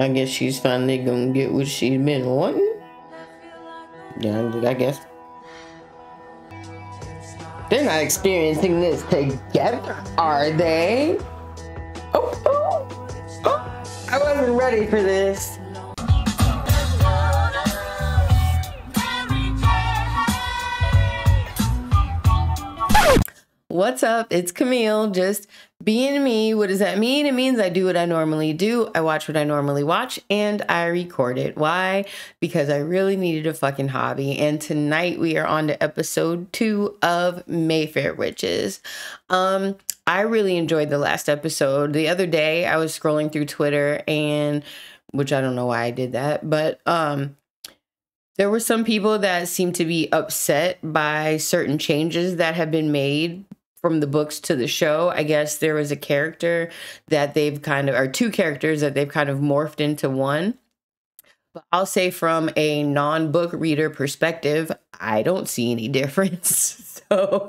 I guess she's finally gonna get what she's been wanting. Yeah, I guess. They're not experiencing this together, are they? Oh, oh, oh. I wasn't ready for this. What's up? It's Camille, just being me. What does that mean? It means I do what I normally do. I watch what I normally watch and I record it. Why? Because I really needed a fucking hobby. And tonight we are on to episode two of Mayfair Witches. Um, I really enjoyed the last episode. The other day I was scrolling through Twitter and which I don't know why I did that, but um there were some people that seemed to be upset by certain changes that have been made from the books to the show. I guess there was a character that they've kind of, or two characters that they've kind of morphed into one. But I'll say from a non book reader perspective, I don't see any difference. So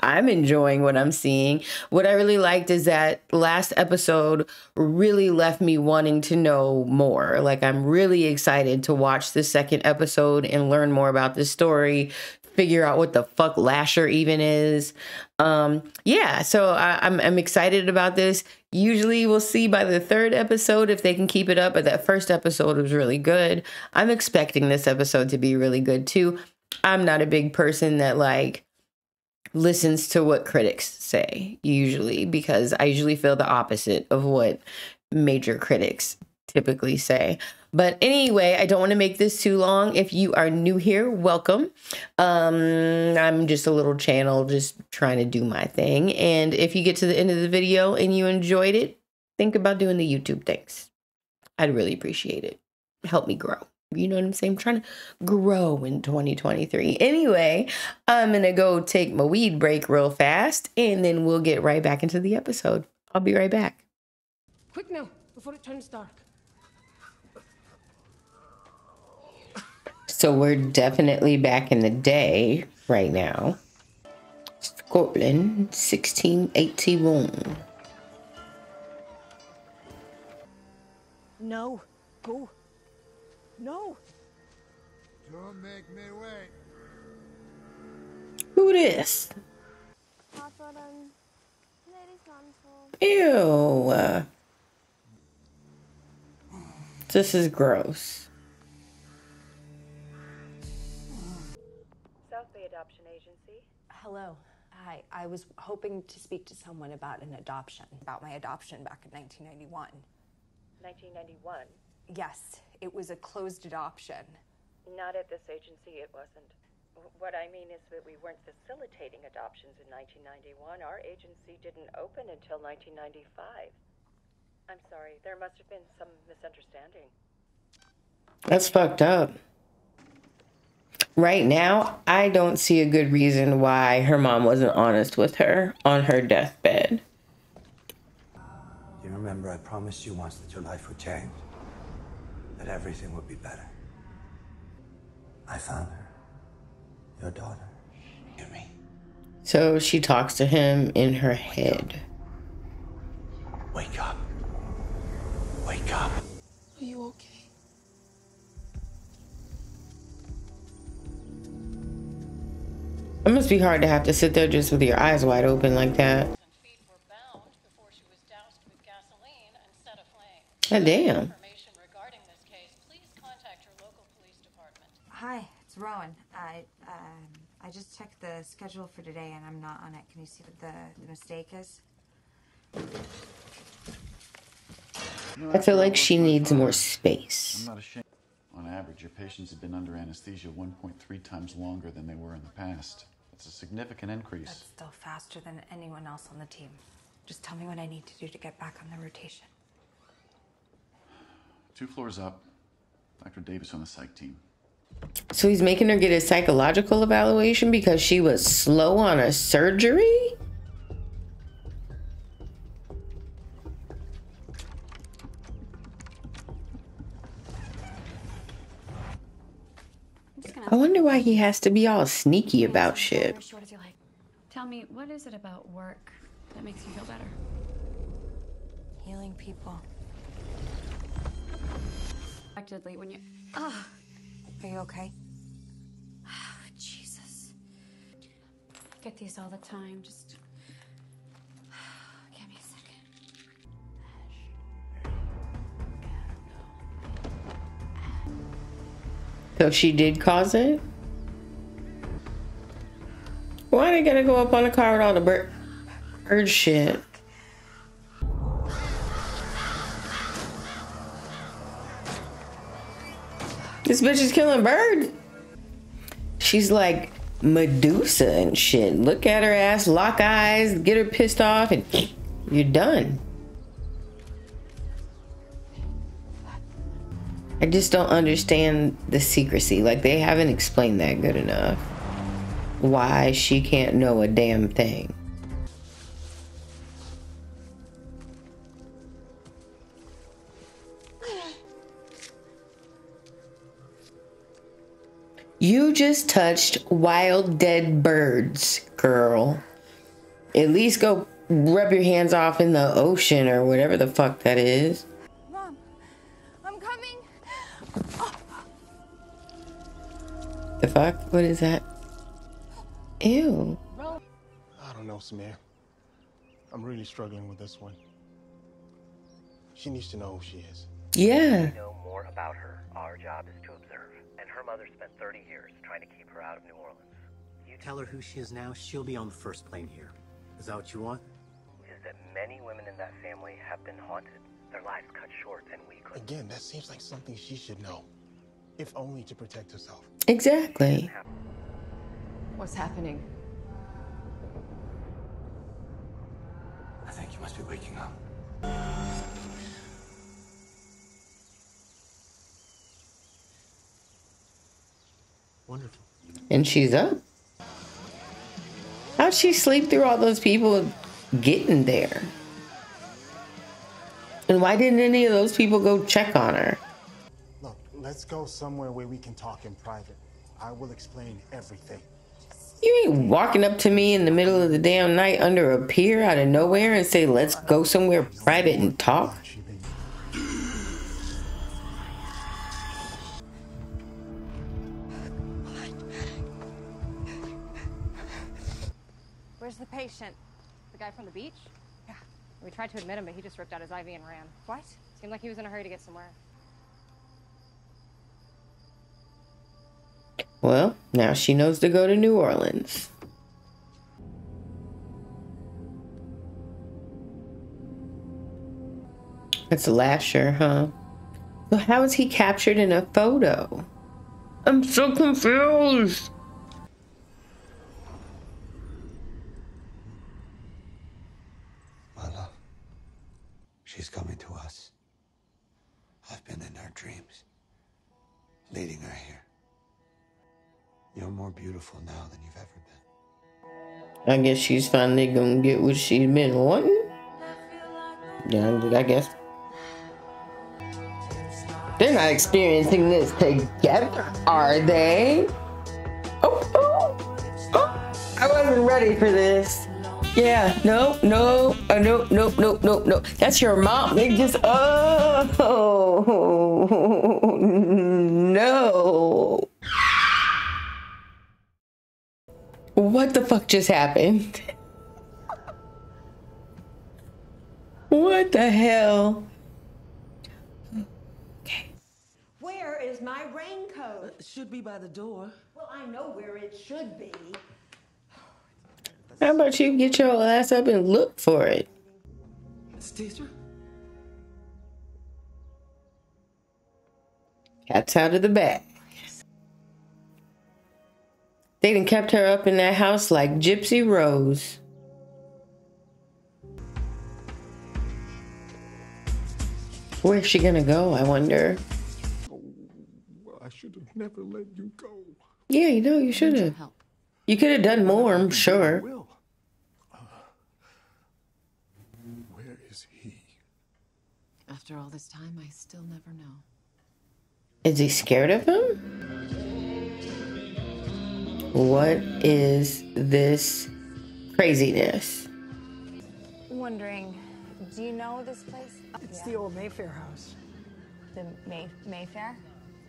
I'm enjoying what I'm seeing. What I really liked is that last episode really left me wanting to know more. Like, I'm really excited to watch the second episode and learn more about this story, figure out what the fuck Lasher even is. Um, yeah, so I, I'm I'm excited about this. Usually we'll see by the third episode if they can keep it up, but that first episode was really good. I'm expecting this episode to be really good too. I'm not a big person that like listens to what critics say usually because I usually feel the opposite of what major critics typically say. But anyway, I don't want to make this too long. If you are new here, welcome. Um, I'm just a little channel just trying to do my thing. And if you get to the end of the video and you enjoyed it, think about doing the YouTube things. I'd really appreciate it. Help me grow. You know what I'm saying? I'm trying to grow in 2023. Anyway, I'm going to go take my weed break real fast and then we'll get right back into the episode. I'll be right back. Quick now, before it turns dark. So we're definitely back in the day right now. Scotland, 1681. No, go. No. Don't make me wait. Who this? Ew. This is gross. Hello. Hi. I was hoping to speak to someone about an adoption, about my adoption back in 1991. 1991. Yes, it was a closed adoption. Not at this agency, it wasn't. What I mean is that we weren't facilitating adoptions in 1991. Our agency didn't open until 1995. I'm sorry, there must have been some misunderstanding. That's fucked up. Right now, I don't see a good reason why her mom wasn't honest with her on her deathbed. You remember I promised you once that your life would change, that everything would be better. I found her, your daughter. Hear me? So she talks to him in her head. Wake up. Wake up. It must be hard to have to sit there just with your eyes wide open like that. feet were bound before she was doused with gasoline and set aflame. God damn. Information regarding this case, please contact your local police department. Hi, it's Rowan. I um, I just checked the schedule for today and I'm not on it. Can you see what the, the mistake is? I feel like she needs more space. I'm not ashamed. On average, your patients have been under anesthesia 1.3 times longer than they were in the past. That's a significant increase. That's still faster than anyone else on the team. Just tell me what I need to do to get back on the rotation. Two floors up, Dr. Davis on the psych team. So he's making her get a psychological evaluation because she was slow on a surgery? He has to be all sneaky about shit. What did you like? Tell me, what is it about work that makes you feel better? Healing people. Unexpectedly, when you. Are you okay? Oh, Jesus. I get these all the time. Just. Give me a second. So she did cause it? They gotta go up on the car with all the bird, bird shit? This bitch is killing birds. She's like Medusa and shit. Look at her ass, lock eyes, get her pissed off, and you're done. I just don't understand the secrecy. Like they haven't explained that good enough. Why she can't know a damn thing. You just touched wild dead birds, girl. At least go rub your hands off in the ocean or whatever the fuck that is. Mom, I'm coming. The fuck? What is that? Ew. I don't know, Samir. I'm really struggling with this one. She needs to know who she is. Yeah. We know more about her. Our job is to observe. And her mother spent 30 years trying to keep her out of New Orleans. You tell her who she is now, she'll be on the first plane here. Is that what you want? Is that many women in that family have been haunted, their lives cut short and weakened. Again, that seems like something she should know. If only to protect herself. Exactly. What's happening? I think you must be waking up. Wonderful. And she's up. How'd she sleep through all those people getting there? And why didn't any of those people go check on her? Look, let's go somewhere where we can talk in private. I will explain everything. You ain't walking up to me in the middle of the damn night under a pier out of nowhere and say, let's go somewhere private and talk. Where's the patient? The guy from the beach? Yeah. We tried to admit him, but he just ripped out his IV and ran. What? Seemed like he was in a hurry to get somewhere. Well, now she knows to go to New Orleans. That's Lasher, huh? So how is he captured in a photo? I'm so confused. My love, she's coming to us. I've been in her dreams, leading her here. You're more beautiful now than you've ever been. I guess she's finally gonna get what she's been wanting. Yeah, I guess. They're not experiencing this together, are they? Oh, oh, oh. I wasn't ready for this. Yeah, no, no, uh, no, no, no, no, no. That's your mom. They just, oh, no. What the fuck just happened? What the hell? Okay. Where is my raincoat? should be by the door. Well, I know where it should be. How about you get your ass up and look for it? Caesar? Cat's out of the bag. They done kept her up in that house like Gypsy Rose. Where's she gonna go, I wonder? I should have never let you go. Yeah, you know, you should have. You could have done more, I'm sure. Uh, where is he? After all this time, I still never know. Is he scared of him? What is this craziness? Wondering, do you know this place? It's the old Mayfair house. The May- Mayfair?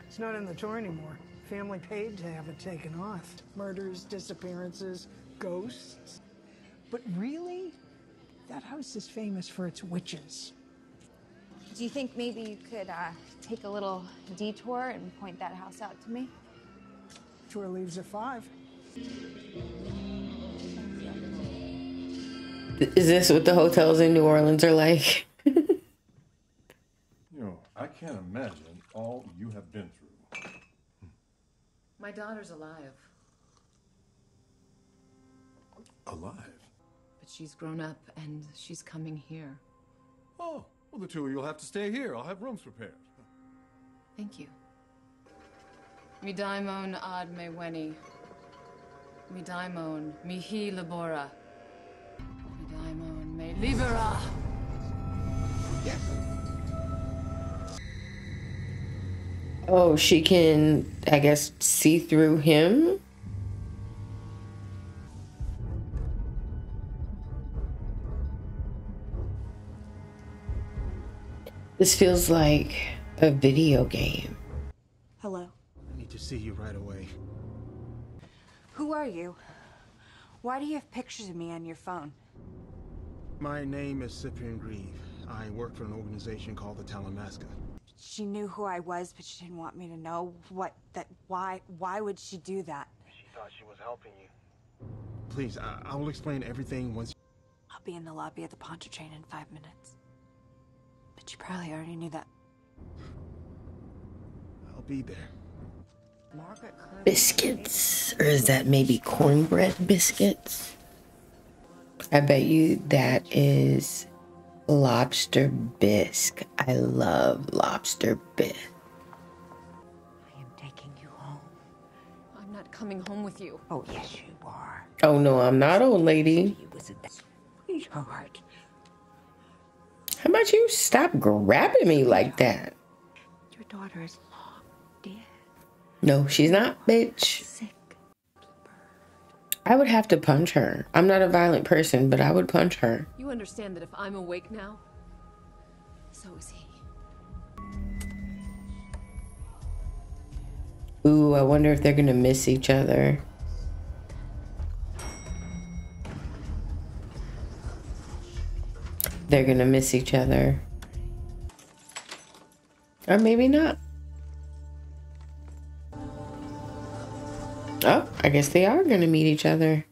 It's not in the tour anymore. Family paid to have it taken off. Murders, disappearances, ghosts. But really, that house is famous for its witches. Do you think maybe you could uh, take a little detour and point that house out to me? Tour leaves at five. Is this what the hotels in New Orleans are like? You know, I can't imagine all you have been through. My daughter's alive, Alive? but she's grown up and she's coming here. Oh, well, the two of you will have to stay here. I'll have rooms prepared. Thank you. Mi daimon ad me weni. Mi daimon mihi labora. Mi daimon me libera. Oh, she can, I guess, see through him? This feels like a video game. See you right away. Who are you? Why do you have pictures of me on your phone? My name is Ciprien Grieve. I work for an organization called the Talamasca. She knew who I was, but she didn't want me to know what that. Why? Why would she do that? She thought she was helping you. Please, I, I will explain everything once. I'll be in the lobby of the Pontchartrain in five minutes. But you probably already knew that. I'll be there. Biscuits? Or is that maybe cornbread biscuits? I bet you that is lobster bisque. I love lobster bisque. I'm taking you home. I'm not coming home with you. Oh, yes, you are. Oh no, I'm not old lady. Sweetheart. How about you stop grabbing me like that? Your daughter is long dead. No, she's not, bitch. I would have to punch her. I'm not a violent person, but I would punch her. You understand that if I'm awake now, so is he. Ooh, I wonder if they're gonna miss each other. They're gonna miss each other. Or maybe not. I guess they are gonna meet each other.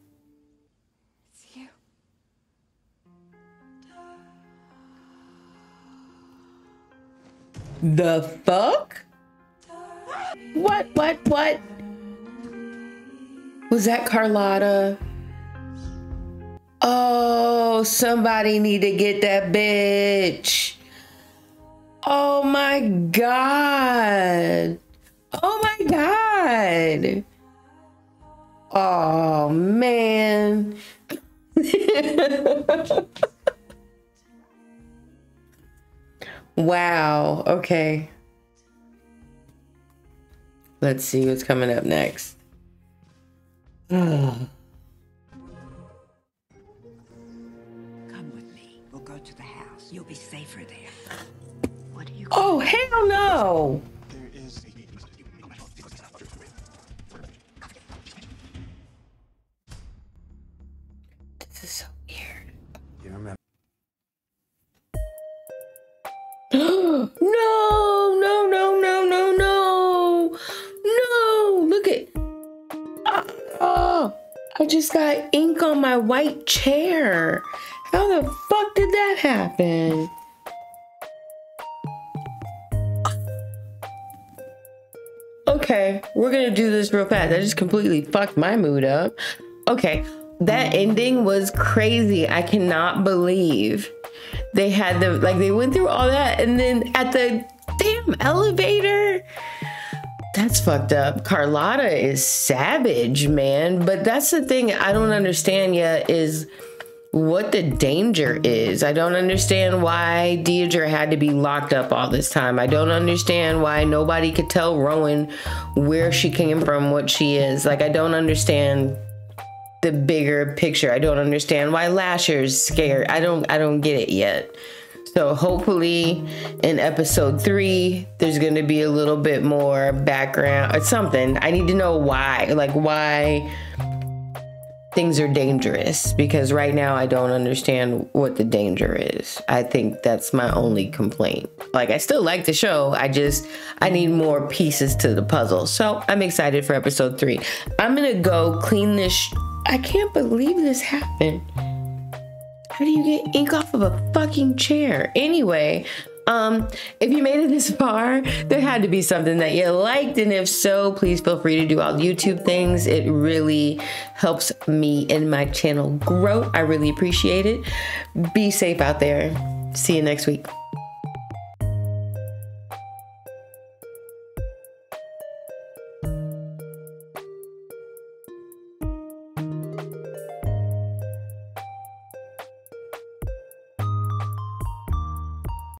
The fuck? What, what, what? Was that Carlotta? Oh, somebody need to get that bitch. Oh my god. Oh my god. Oh man. wow. Okay. Let's see what's coming up next. Come with me. We'll go to the house. You'll be safer there. What are you? Oh, hell no. No, no, no, no, no, no. No, look at. Uh, oh, I just got ink on my white chair. How the fuck did that happen? Okay, we're gonna do this real fast. I just completely fucked my mood up. Okay, that ending was crazy. I cannot believe they had the like they went through all that and then at the damn elevator. That's fucked up. Carlotta is savage, man. But that's the thing I don't understand yet is what the danger is. I don't understand why Deirdre had to be locked up all this time. I don't understand why nobody could tell Rowan where she came from, what she is. Like, I don't understand the bigger picture. I don't understand why Lasher's scared. I don't I don't get it yet. So hopefully in episode three, there's going to be a little bit more background or something. I need to know why, like why things are dangerous because right now I don't understand what the danger is. I think that's my only complaint. Like I still like the show, I just I need more pieces to the puzzle. So, I'm excited for episode 3. I'm going to go clean this sh- I can't believe this happened. How do you get ink off of a fucking chair? Anyway, um, if you made it this far, there had to be something that you liked, and if so, please feel free to do all YouTube things. It really helps me and my channel grow. I really appreciate it. Be safe out there. See you next week.